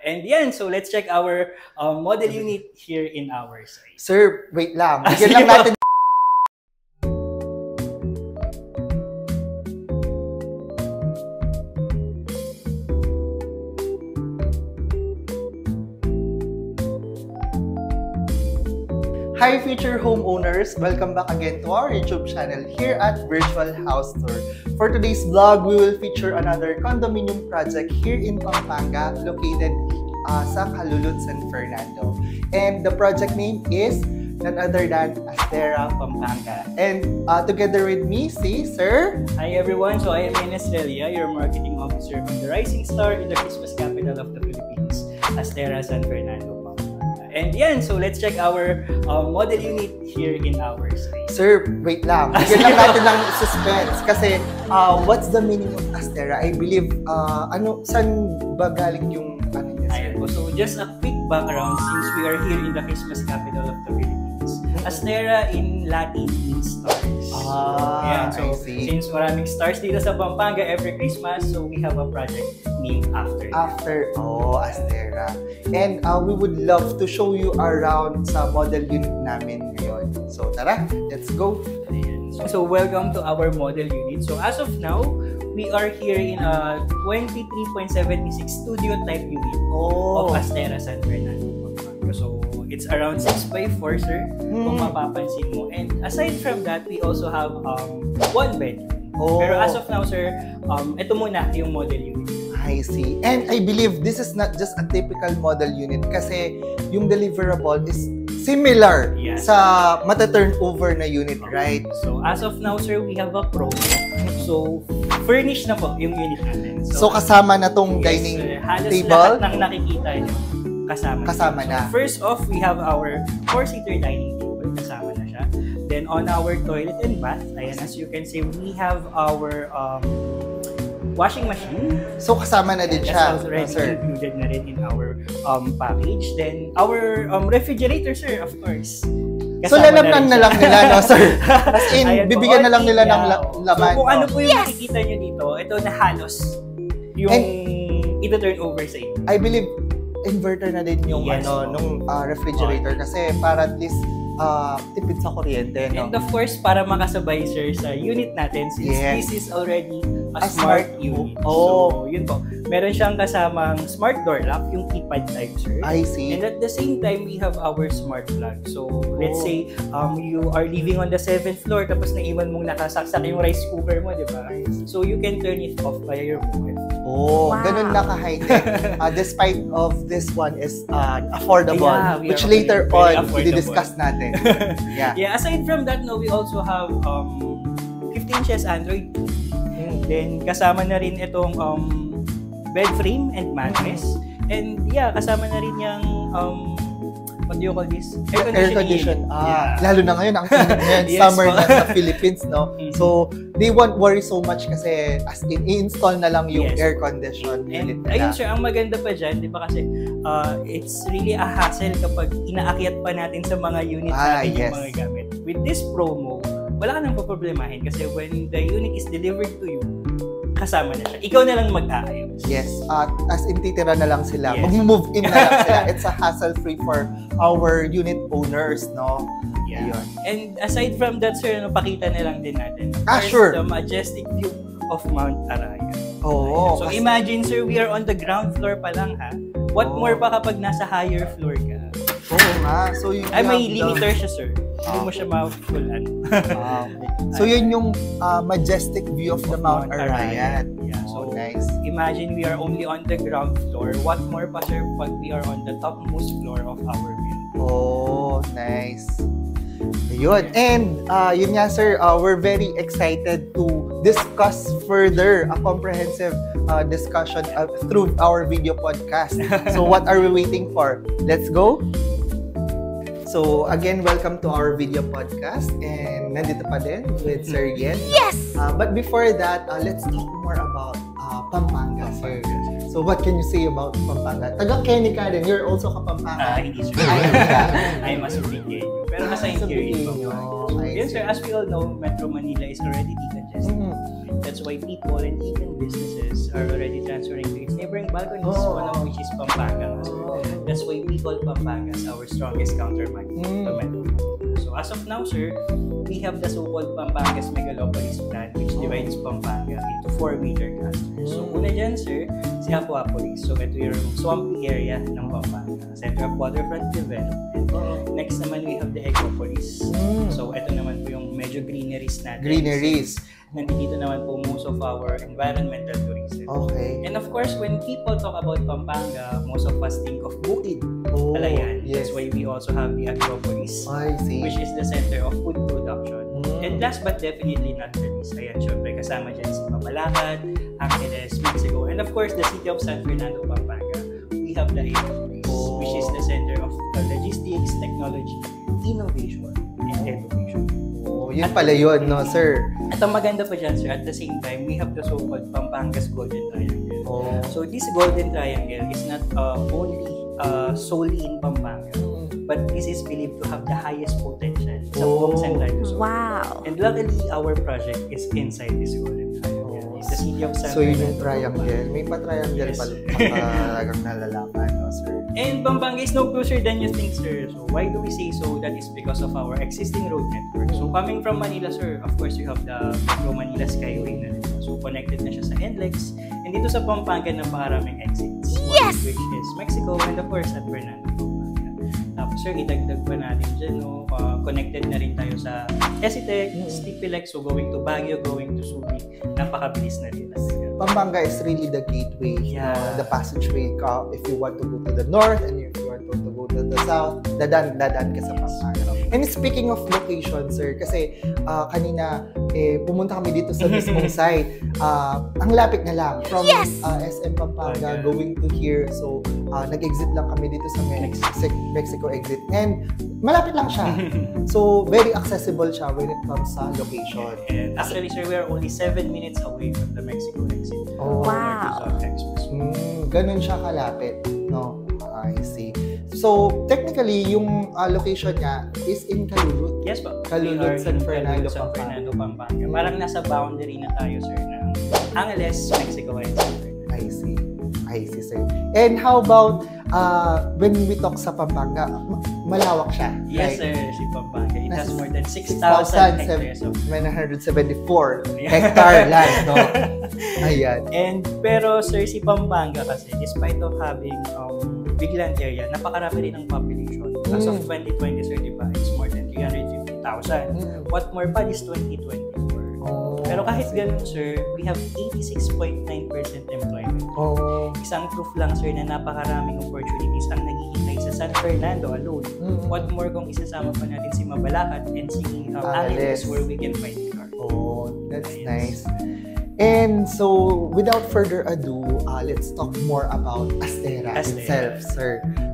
And yan, so let's check our um, model unit here in our site. Sir, wait lang. Bigyan lang natin. Hi future homeowners! Welcome back again to our YouTube channel here at Virtual House Tour. For today's vlog, we will feature another condominium project here in Pampanga located uh, sa Calulut, San Fernando. And the project name is none other than Astera Pampanga. And uh, together with me, si Sir Hi everyone, so I am Ines Relia, your marketing officer from the Rising Star in the Christmas capital of the Philippines, Astera San Fernando. And yan, so let's check our um, model unit here in our site. Sir, wait lang. Bigyan lang natin ng suspense. Kasi, uh, what's the meaning of Astera? I believe, uh, ano, saan ba galing yung, ano niya, sir? Ayan po. So just a quick background since we are here in the Christmas capital of the Philippines. Astera in Latin means stars. Ah, Ayan, so I see. since maraming stars dito sa Pampanga every Christmas, so we have a project named after that. After, oh, Astera. And uh, we would love to show you around sa model unit namin ngayon. So, tara, let's go. Ayan. So, so welcome to our model unit. So as of now, we are here in a 23.76 studio type unit Oh, of Astera San Fernando. So it's around 6 by 4 sir, kung Hmm. mapapansin mo. And aside from that, we also have um, one bedroom. Oh. Pero as of now sir, um, ito muna yung model unit. I see. And I believe this is not just a typical model unit kasi yung deliverable is similar Yes. sa mata-turn over na unit, right? So as of now sir, we have a promo. So furnished na po yung unit natin. So, kasama na tong Yes, dining sir. Halos table? lahat ng nakikita nyo, kasama. Kasama na. So, first off, we have our four-seater dining table. Kasama na siya. Then, on our toilet and bath, ayan, as you can see, we have our um, washing machine. So kasama na din That's siya, already sir. included na rin in our um, package. Then, our um, refrigerator, sir, of course. So Kasama lalamnan na rin lang nila, no, sir? As in, Ayan po, bibigyan na lang nila ng yeah. la- laman. So kung ano no? po yung makikita nyo dito, ito na halos yung ito turn over sa inyo. I believe inverter na din yung Yes, ano po. nung ah, refrigerator kasi para at least ah, tipid sa kuryente, no? And of course, para makasabay sir sa unit natin, since Yes. this is already a, A smart, smart unit. oh. So, yun po. Meron siyang kasamang smart door lock, yung keypad type, sir. I see. And at the same time, we have our smart plug. So, let's Oh. say, um, you are living on the seventh floor, tapos naiwan mong nakasaksak yung rice cooker mo, di ba? So, you can turn it off via your remote. Oh, Wow. ganun na ka-high-tech. Ah, despite of this one is ah, affordable, Yeah, which later very on, i-discuss natin. Yeah. Yeah, aside from that, no, we also have um, 15 inches Android. Mm. Then, kasama na rin itong um, bed frame and mattress. And yeah, kasama na rin yung um, what do you call this? Air condition. Ah, Yeah. lalo na ngayon ang init ngayon, Yes summer na sa Philippines, no? Mhm. So, they won't worry so much kasi as in, i-install na lang yung Yes. air condition unit And ayun sir, ang maganda pa dyan, di ba kasi uh, it's really a hassle kapag inaakyat pa natin sa mga units Ah, natin yes. yung mga gamit. With this promo, wala ka nang poproblemahin kasi when the unit is delivered to you, kasama na siya. Ikaw na lang mag-aayos. Yes, at as in titira na lang sila. Yes. Mag-move in na lang sila. It's a hassle-free for our unit owners, no? Yeah. Ayun. And aside from that, sir, ano, pakita na lang din natin. Ah, First, sure. The majestic view of Mount Araya. Oo. so kasi- imagine, sir, we are on the ground floor pa lang, ha? What Oo. more pa kapag nasa higher floor ka? Oo nga. So, yung Ay, may you have the- limiter siya, sir. Hindi mo siya ma-full, ano. Ah, okay. So, yun yung ah, majestic view of the Mount Arayat. Yeah, So, so nice. imagine we are only on the ground floor. What more pa, sir, pag we are on the topmost floor of our building? Oh, nice. Ayun. And uh, yun nga sir, uh, we're very excited to discuss further a comprehensive uh, discussion uh, through our video podcast. so what are we waiting for? Let's go. So again, welcome to our video podcast and nandito pa din with Sir Yen. Yes! Uh, but before that, uh, let's talk more about uh, Pampanga, sir. So what can you say about Pampanga? Taga Kenny ka din. You're also Ah, ka-Pampanga. sir. Ay, hindi ka. I'm a Subiqueño. Pero nasa Sa interior Yes, sir. As we all know, Metro Manila is already decongested. Mhm. That's why people and even businesses are already transferring to its neighboring balconies, Oh. one of which is Pampanga. So, that's why we call Pampanga as our strongest counterpart Mm. So as of now, sir, we have the so-called Pampanga's Megalopolis plan which divides Pampanga into four major clusters. So una dyan, sir, si Apuapolis. So ito yung swampy area ng Pampanga. Center of waterfront development. Next naman, we have the Ecopolis. Mm. So ito naman po yung medyo greeneries natin. Greeneries. Nandito naman po most of our environmental tourism. Okay. And of course, when people talk about Pampanga, most of us think of Bukid, Oh, Palayan. yes. That's why we also have the Agropolis, I see. which is the center of food production. Mm. And last but definitely not the least, ayan, syempre kasama dyan si Mabalacat, Angeles, Mexico, and of course, the city of San Fernando, Pampanga. We have the Agropolis, Oh. which is the center of logistics, technology, innovation, and education. Oh, yun pala yun, no, sir? At ang maganda pa dyan, sir, at the same time, we have the so-called Pampanga's Golden Triangle. Oh. So this Golden Triangle is not uh, only uh, solely in Pampanga, but this is believed to have the highest potential sa buong Oh. Central Luzon. Wow. And luckily, our project is inside this Golden Triangle. In the city of San So yun yung triangle. May pa-triangle Yes. pala talagang nalalaman, no, sir? And Pampanga is no closer than you think, sir. So why do we say so? That is because of our existing road network. So coming from Manila, sir, of course, you have the Metro Manila Skyway na rin. So connected na siya sa NLEX. And dito sa Pampanga, napakaraming exits. One Yes! of Which is Mexico and of course, San Fernando. Tapos, sir, idagdag pa natin dyan, no? Uh, connected na rin tayo sa Esitec, Mm. Stipilex, so going to Baguio, going to Subic. Napakabilis na rin. Pampanga is really the gateway, Yeah. uh, the passageway ka if you want to go to the north and if you want to, to go to the south, dadan, dadan ka sa Pampanga. And speaking of location, sir, kasi uh, kanina eh, pumunta kami dito sa mismong site. Uh, ang lapit na lang from Yes! uh, SM Pampanga Okay. going to here. So, uh, nag-exit lang kami dito sa Mexico, Mexico exit. And malapit lang siya. So, very accessible siya when it comes sa location. And actually, sir, we are only 7 minutes away from the Mexico exit. Oh. Wow. Mm, ganun siya kalapit, no? I see. So, technically, yung uh, location niya is in Calulut. Yes po. Are San Fernando, Calulut, San Pampanga. Fernando, Pampanga. Parang nasa boundary na tayo, sir, ng Angeles, Mexico, and San Fernando. I see. See, sir. And how about uh, when we talk sa Pampanga, ma- malawak siya. Yes, right? sir, si Pampanga. It has more than 6,000 hectares of 974 hectare land, no? Ayan. And pero sir, si Pampanga kasi, despite of having um, big land area, napakarami rin ang population. As of Mm. 2020, sir, di ba, it's more than 350,000. Mm. What more pa is 2024. Oh, Pero kahit ganun, sir, we have 86.9% employment. Oh. Isang proof lang, sir, na napakaraming opportunities ang naghihintay sa San Fernando alone. Mm. What more kung isasama pa natin si Mabalacat and si um, Angeles. Angeles where we can find car. Oh, that's Yes. nice. And so, without further ado, uh, let's talk more about Astera, Astera. itself, sir.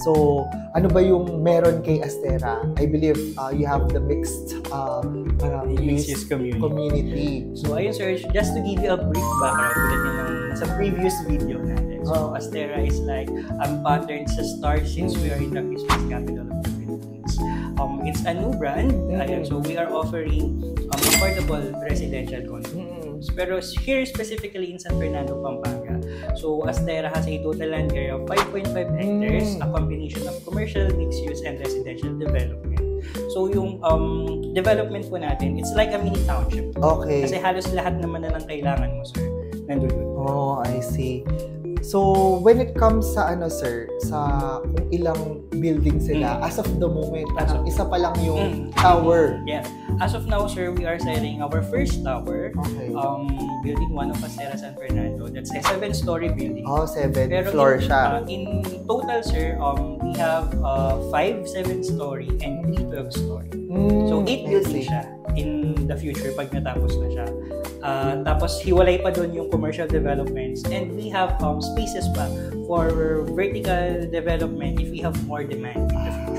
So, ano ba yung meron kay Astera? I believe uh, you have the mixed uh, uh, Mixed community. community. So ayun sir, just to give you a brief background tulad niya ng nasa previous video natin. So Oh. Astera is like um, pattern sa star since we are in the Christmas capital of the Philippines. Um, it's a new brand. Mhm. Ayan, so we are offering um, affordable residential condos. Mm-mm. Pero here specifically in San Fernando, Pampanga, so Astera has a total land area of 5.5 hectares, Mm. a combination of commercial, mixed use, and residential development. So yung um, development po natin, it's like a mini township. Okay. Kasi halos lahat naman na lang kailangan mo, sir. Nandun. Oh, I see. So, when it comes sa ano, sir, sa kung ilang building sila, Mm. as of the moment, As parang of- isa pa lang yung Mm. tower. Yeah. As of now, sir, we are selling our first tower, Okay. um, building 1 of Astera San Fernando. That's a 7-story building. Oh, seven Pero floor in, siya. uh, in total, sir, um, we have uh, 5 7-story and 3 12-story. Mm, So, 8 I buildings see. siya in the future pag natapos na siya. Uh, tapos, hiwalay pa doon yung commercial developments. And we have um, spaces pa for vertical development if we have more demand in the future.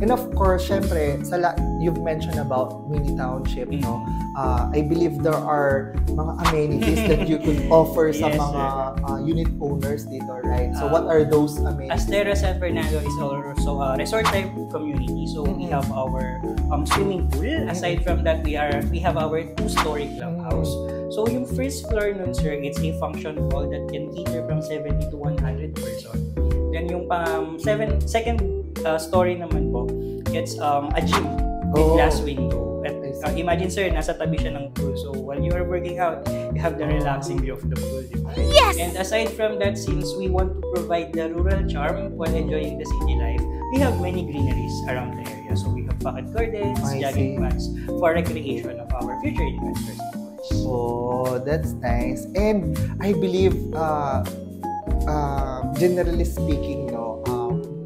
And of course, syempre, sa la- you've mentioned about mini township, Mm. no? Uh, I believe there are mga amenities that you could offer sa Yes, mga uh, unit owners dito, right? So, Uh, what are those amenities? Astera San Fernando is also a resort type community. So we Mhm. have our um, swimming pool. Aside from that, we are we have our two-story clubhouse. So yung first floor nun, sir, it's a function hall that can cater from 70 to 100 person. Then yung um, seven, second uh, story naman po, it's um, a gym with Oh. glass window. At, uh, imagine sir, nasa tabi siya ng pool. So while you are working out, you have the relaxing view of the pool. di ba? And aside from that, since we want to provide the rural charm while enjoying the city life, we have many greeneries around the area. So we have pocket gardens, I jogging paths for recreation of our future investors. Oh, that's nice. And I believe, uh, uh, generally speaking,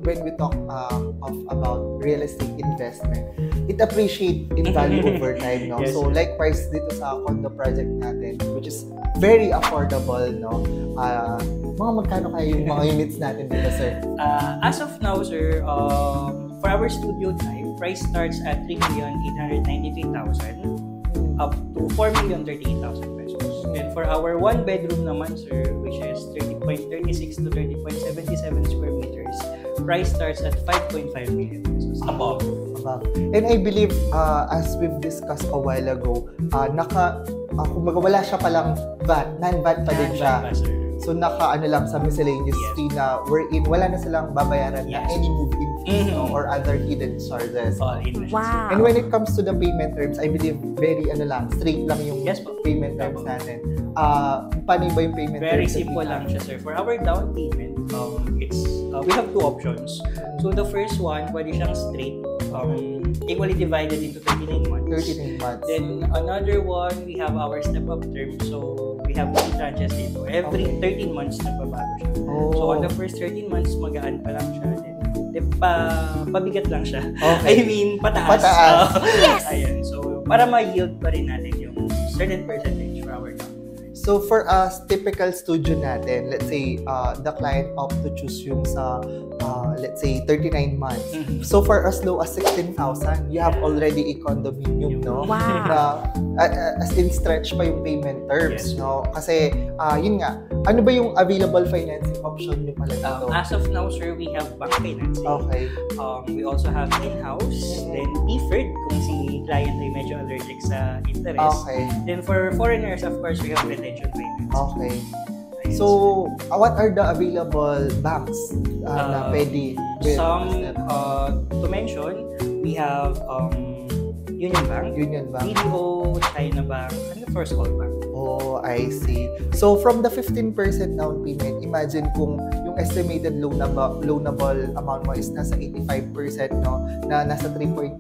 when we talk uh, of about real estate investment, it appreciate in value over time, no? Yes, so, likewise dito sa condo project natin, which is very affordable, no? Uh, mga magkano kaya yung mga units natin dito, sir? Uh, as of now, sir, um, for our studio type, price starts at 3,893,000 up to 4,038,000 pesos. And for our one bedroom naman, sir, which is 30.36 to 30.77 square meters, price starts at 5.5 million pesos. Above. Above. And I believe, uh, as we've discussed a while ago, uh, naka, uh, kumbaga wala siya palang VAT, non-VAT pa din siya. Ba, sir? So naka ano lang sa miscellaneous Yes. fee na wherein wala na silang babayaran na Yes. any move-in fees Mhm. no, or other hidden charges. All in. na. Wow. And when it comes to the payment terms, I believe very ano lang, straight lang yung Yes po. payment terms Opo. natin. Ah, paano ba yung payment Very terms? we simple lang siya, sir. For our down payment, um, it's uh, we have two options. So the first one, pwede siyang straight, um, equally divided into 39 months. 39 months. Then another one, we have our step-up term. So we have three tranches dito. Every Okay. 13 months nagbabago siya. oh. So on the first 13 months, magaan pa lang siya. Then, then pa, pabigat lang siya. Okay. I mean, pataas. Pataas. Uh, Ayan. So, para ma-yield pa rin natin yung certain percentage for our payment. So for us, typical studio natin, let's say uh, the client opt to choose yung sa, uh, let's say, 39 months. Mhm. So for as low as 16,000, you have already a condominium, no? Wow. Na, uh, as in stretch pa yung payment terms, Yes. no? Kasi, uh, yun nga, ano ba yung available financing option nyo pala dito? Um, as of now, sir, we have bank financing. okay. Um, we also have in-house, then deferred kung si client ay medyo allergic sa interest. Okay. Then for foreigners, of course, we have retention finance. Okay. So, uh, what are the available banks uh, na Um, pwede? Some, uh, to mention, we have um, Union Bank, Union Bank. BDO, China Bank, and the First Call Bank. Oh, I see. So, from the 15% down payment, imagine kung yung estimated loanable, loanable amount mo is nasa 85%, no? Na nasa 3.8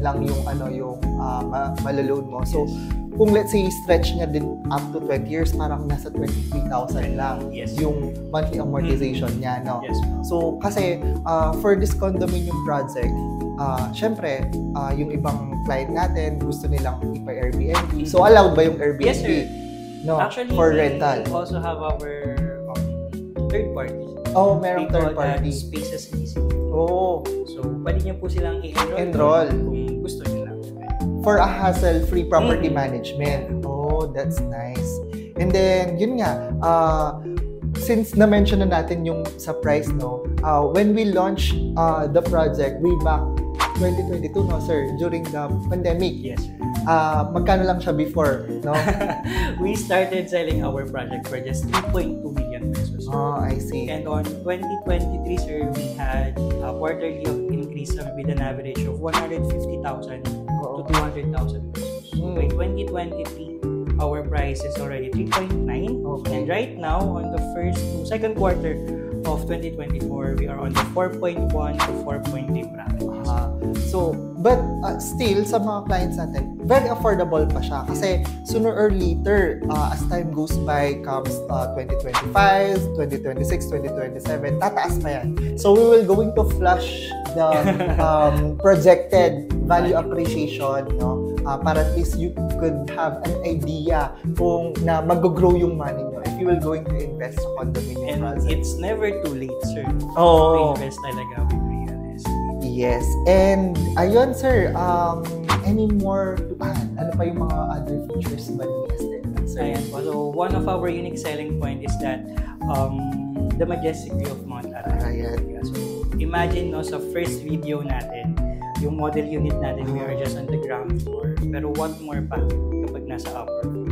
lang yung ano yung uh, ma- malaloan mo. So, kung let's say stretch niya din up to 20 years, parang nasa 23,000 lang Yes. yung monthly amortization niya, no? Yes. So, kasi uh, for this condominium project, uh, syempre, uh, yung ibang client natin gusto nilang ipa-Airbnb. So, allowed ba yung Airbnb? Yes, sir. No, Actually, for we rental. also have our um, third party. Oh, merong We third party. Spaces Leasing. Oh, So, pwede niyo po silang i-enroll Enroll. kung gusto niyo. For a hassle-free property Mm. management. Oh, that's nice. And then, yun nga, uh, since na-mention na natin yung sa price, no, uh, when we launch uh, the project way back 2022, no, sir, during the pandemic, Yes, sir. uh, magkano lang siya before, no? we started selling our project for just 3.2 million pesos. Oh, I see. And on 2023, sir, we had a quarterly of increase with an average of 150,000 Oo. To 200,000 pesos. So Mm. by 2023, our price is already 3.9. Okay. And right now, on the first to second quarter of 2024, we are on the 4.1 to 4.3 bracket. Ah, so, but uh, still, sa mga clients natin, very affordable pa siya. Kasi sooner or later, uh, as time goes by, comes uh, 2025, 2026, 2027, tataas pa yan. So, we will going to flush the um, projected value appreciation, no? Uh, para at least you could have an idea kung na mag-grow yung money nyo if you will going to invest sa condominium And project. it's never too late, sir, to Oh. invest talaga. Yes. And ayun sir, um, any more to add? Ano pa yung mga other features ba ni Estel? Sir? Ayan po. So, one of our unique selling point is that um, the majestic view of Mount Arayat. Ayan. So, imagine no, sa first video natin, yung model unit natin, we are just on the ground floor. Pero what more pa kapag nasa upper floor?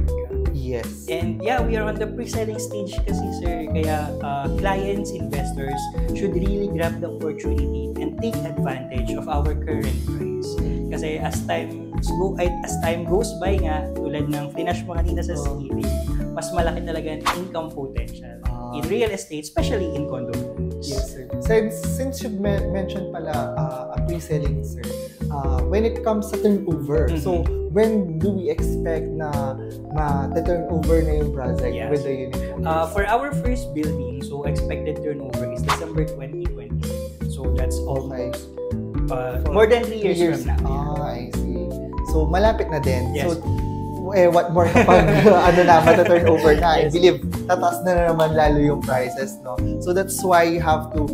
Yes. And yeah, we are on the pre-selling stage kasi sir. Kaya uh, clients, investors should really grab the opportunity and take advantage of our current price. Kasi as time go as time goes by nga tulad ng flash mo kanina sa Oh. city, mas malaki talaga ang income potential Ah. in real estate, especially in condominiums. Yes, sir. Since, since you men- mentioned pala uh, a pre-selling, sir, uh, when it comes sa turnover, Mhm. so when do we expect na ma-turnover na yung project Yes. with the unit? Uh, for our first building, so expected turnover is December 2020. So that's almost uh, For more than three Two years, from now. Ah, I see. So, malapit na din. Yes. So, eh, what more kapag ano na, mata-turnover na. I believe, tataas na, na naman lalo yung prices, no? So, that's why you have to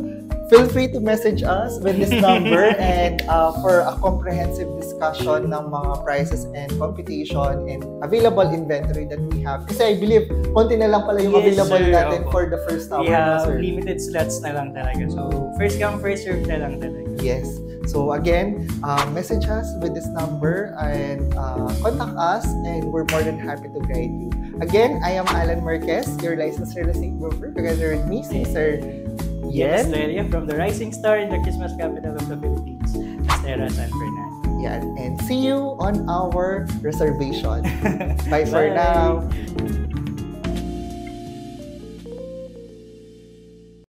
feel free to message us with this number and uh, for a comprehensive discussion ng mga prices and computation and available inventory that we have. Kasi I believe, konti na lang pala yung Yes, available sir. natin Opo. for the first hour We na, sir. limited slots na lang talaga. So, first come, first serve na lang talaga. Yes. So again, uh, message us with this number and uh, contact us and we're more than happy to guide you. Again, I am Alan Marquez, your licensed real estate broker, together with me, Sir Yes, Yen. Australia from the rising star in the Christmas capital of the Philippines, Astera San Fernando. Yan. And see you on our reservation. Bye for Bye. now.